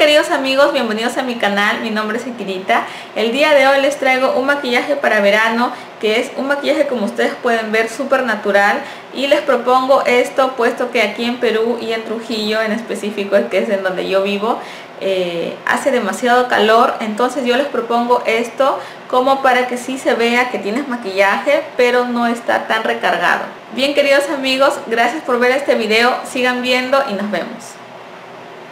queridos amigos, bienvenidos a mi canal, mi nombre es Equirita. El día de hoy les traigo un maquillaje para verano que es un maquillaje como ustedes pueden ver súper natural y les propongo esto puesto que aquí en Perú y en Trujillo en específico que es en donde yo vivo eh, hace demasiado calor. Entonces yo les propongo esto como para que sí se vea que tienes maquillaje pero no está tan recargado. Bien queridos amigos gracias por ver este video. Sigan viendo y nos vemos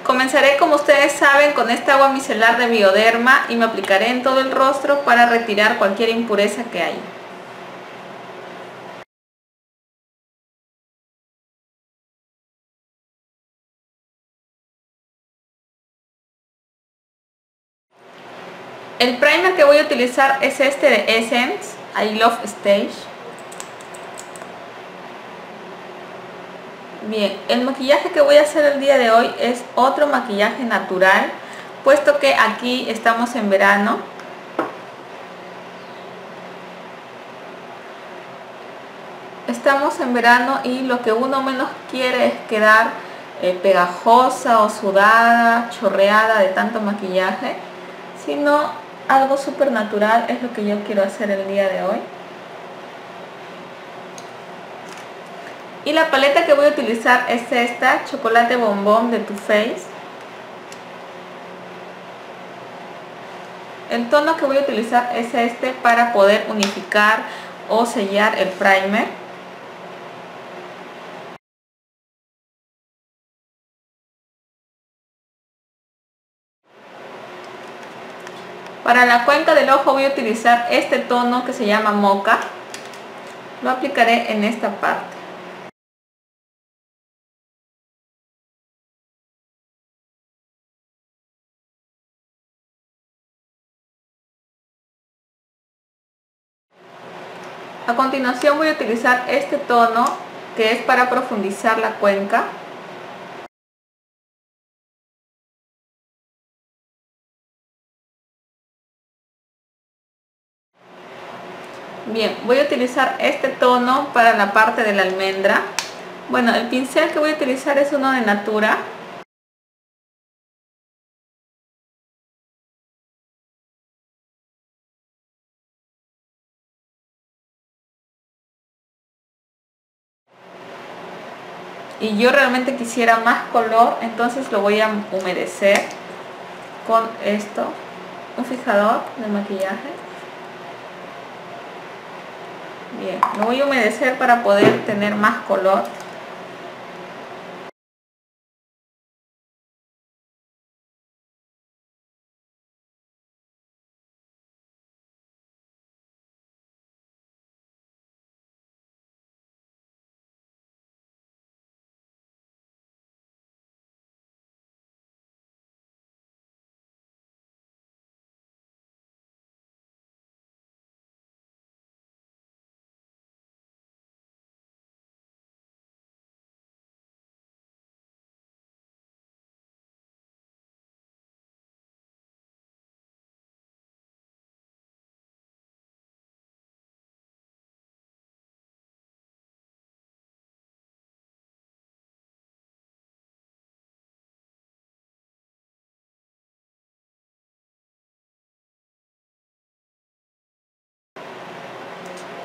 Comenzaré como ustedes saben con esta agua micelar de Bioderma y me aplicaré en todo el rostro para retirar cualquier impureza que haya. El primer que voy a utilizar es este de Essence, I Love Stage. Bien, el maquillaje que voy a hacer el día de hoy es otro maquillaje natural, puesto que aquí estamos en verano. Estamos en verano y lo que uno menos quiere es quedar eh, pegajosa o sudada, chorreada de tanto maquillaje, sino algo súper natural es lo que yo quiero hacer el día de hoy. Y la paleta que voy a utilizar es esta, Chocolate Bombón de Too Faced. El tono que voy a utilizar es este para poder unificar o sellar el primer. Para la cuenca del ojo voy a utilizar este tono que se llama Mocha. Lo aplicaré en esta parte. A continuación voy a utilizar este tono que es para profundizar la cuenca. Bien, voy a utilizar este tono para la parte de la almendra. Bueno, el pincel que voy a utilizar es uno de Natura. Y yo realmente quisiera más color entonces lo voy a humedecer con esto un fijador de maquillaje. Bien, lo voy a humedecer para poder tener más color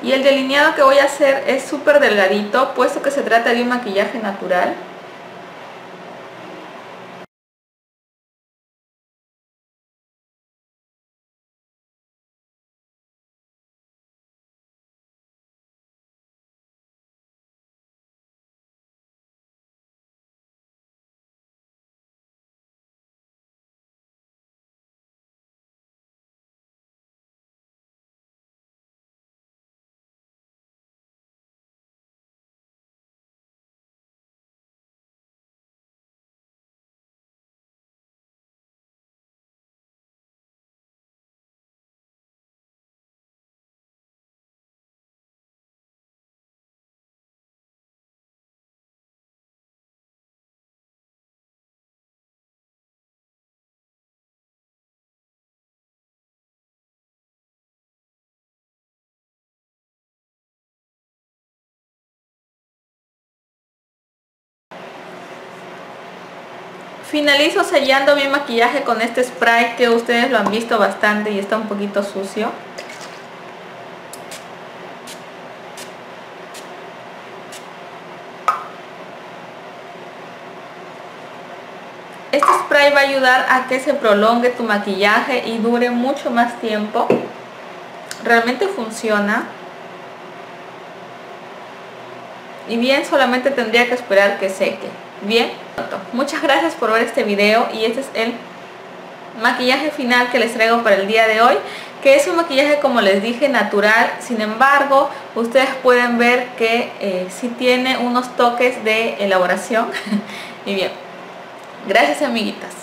Y el delineado que voy a hacer es súper delgadito, puesto que se trata de un maquillaje natural. Finalizo sellando mi maquillaje con este spray que ustedes lo han visto bastante y está un poquito sucio. Este spray va a ayudar a que se prolongue tu maquillaje y dure mucho más tiempo. Realmente funciona. Y bien, solamente tendría que esperar que seque. Bien, muchas gracias por ver este video y este es el maquillaje final que les traigo para el día de hoy que es un maquillaje como les dije natural. Sin embargo ustedes pueden ver que eh, sí tiene unos toques de elaboración. Y bien gracias amiguitas